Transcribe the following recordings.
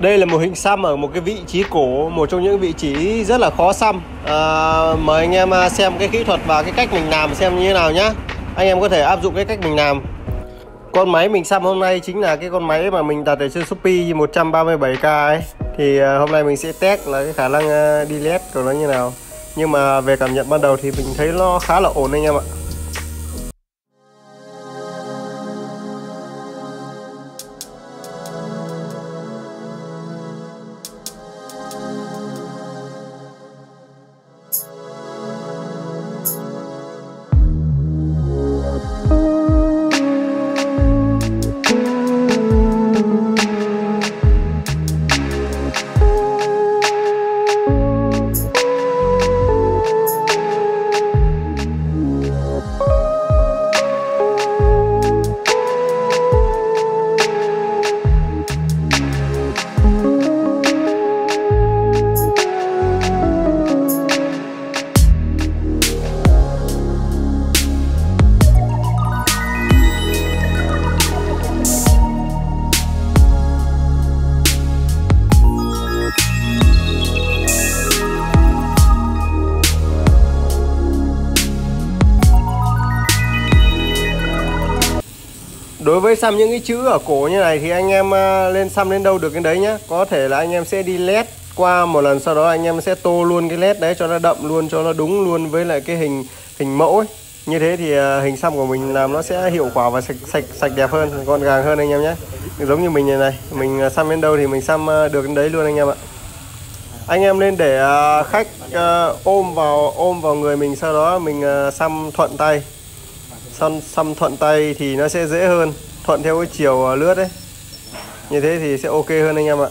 Đây là một hình xăm ở một cái vị trí cổ, một trong những vị trí rất là khó xăm. À, mời anh em à, xem cái kỹ thuật và cái cách mình làm xem như thế nào nhá. Anh em có thể áp dụng cái cách mình làm. Con máy mình xăm hôm nay chính là cái con máy mà mình đặt ở trên Shopee 137k ấy. Thì à, hôm nay mình sẽ test là cái khả năng à, đi led của nó như nào. Nhưng mà về cảm nhận ban đầu thì mình thấy nó khá là ổn anh em ạ. Đối với xăm những cái chữ ở cổ như này thì anh em à, lên xăm đến đâu được cái đấy nhá. Có thể là anh em sẽ đi led qua một lần sau đó anh em sẽ tô luôn cái led đấy cho nó đậm luôn cho nó đúng luôn với lại cái hình hình mẫu ấy. Như thế thì à, hình xăm của mình làm nó sẽ hiệu quả và sạch sạch sạch đẹp hơn gọn gàng hơn anh em nhé giống như mình này này mình à, xăm đến đâu thì mình xăm được đến đấy luôn anh em ạ. Anh em nên để khách ôm vào ôm vào người mình sau đó mình xăm thuận tay. Xăm, xăm thuận tay thì nó sẽ dễ hơn thuận theo cái chiều ờ, lướt đấy. Như thế thì sẽ ok hơn anh em ạ.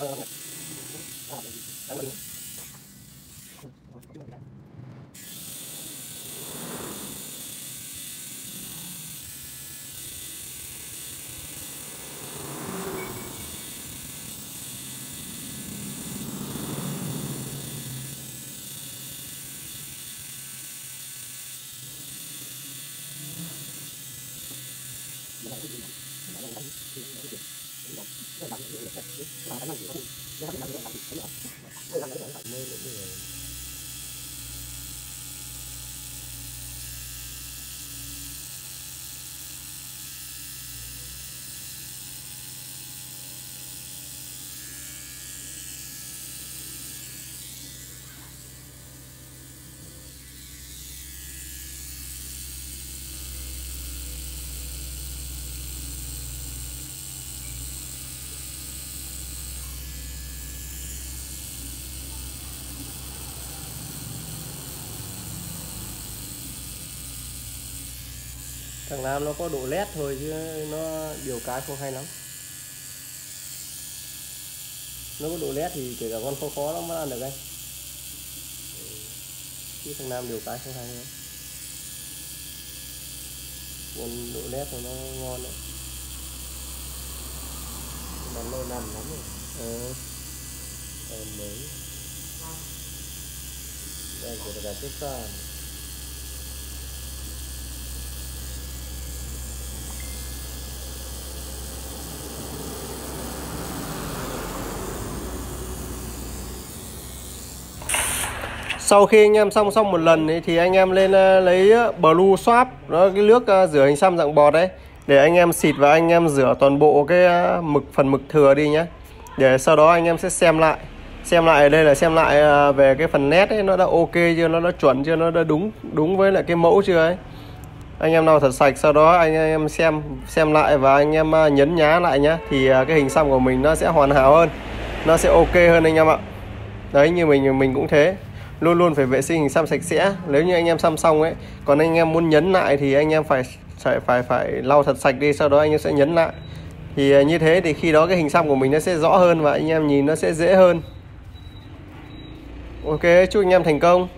好好好，好，来，来，Later, later. Thằng Nam nó có độ led thôi chứ nó điều cái không hay lắm. Nó có độ led thì kể cả con khó khó nó mới ăn được anh. Chứ thằng Nam điều cái không hay lắm. Con độ led nó ngon đấy nó lâu năm lắm rồi. Ừ. em mới. Đây của cả tiếp ra sau khi anh em xong xong một lần ấy, thì anh em lên ờ, lấy ờ, blue swap đó cái nước ờ, rửa hình xăm dạng bọt đấy để anh em xịt và anh em rửa toàn bộ cái mực phần mực thừa đi nhé để sau đó anh em sẽ xem lại xem lại ở đây là xem lại về cái phần nét ấy nó đã ok chưa nó đã chuẩn chưa nó đã đúng đúng với lại cái mẫu chưa ấy. Anh em nào thật sạch sau đó anh em xem xem lại và anh em nhấn nhá lại nhá thì cái hình xăm của mình nó sẽ hoàn hảo hơn nó sẽ ok hơn anh em ạ. Đấy như mình mình cũng thế luôn luôn phải vệ sinh, xăm sạch sẽ. Nếu như anh em xăm xong ấy, còn anh em muốn nhấn lại thì anh em phải phải phải phải lau thật sạch đi, sau đó anh em sẽ nhấn lại. Thì à, như thế thì khi đó cái hình xăm của mình nó sẽ rõ hơn và anh em nhìn nó sẽ dễ hơn. Ok, chúc anh em thành công.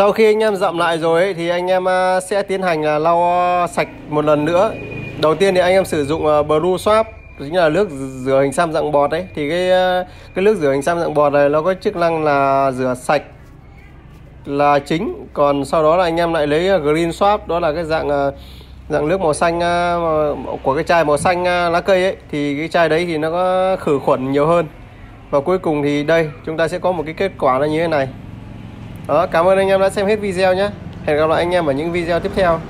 Sau khi anh em dặm lại rồi ấy, thì anh em à, sẽ tiến hành là lau sạch một lần nữa. Đầu tiên thì anh em sử dụng à, Blue Swap chính là nước rửa hình xăm dạng bọt đấy. Thì cái à, cái nước rửa hình xăm dạng bọt này nó có chức năng là rửa sạch là chính. Còn sau đó là anh em lại lấy Green Swap đó là cái dạng dạng nước màu xanh của cái chai màu xanh lá cây ấy thì cái chai đấy thì nó có khử khuẩn nhiều hơn. Và cuối cùng thì đây chúng ta sẽ có một cái kết quả là như thế này đó cảm ơn anh em đã xem hết video nhé. Hẹn gặp lại anh em ở những video tiếp theo.